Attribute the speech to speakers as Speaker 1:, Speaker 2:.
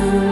Speaker 1: you.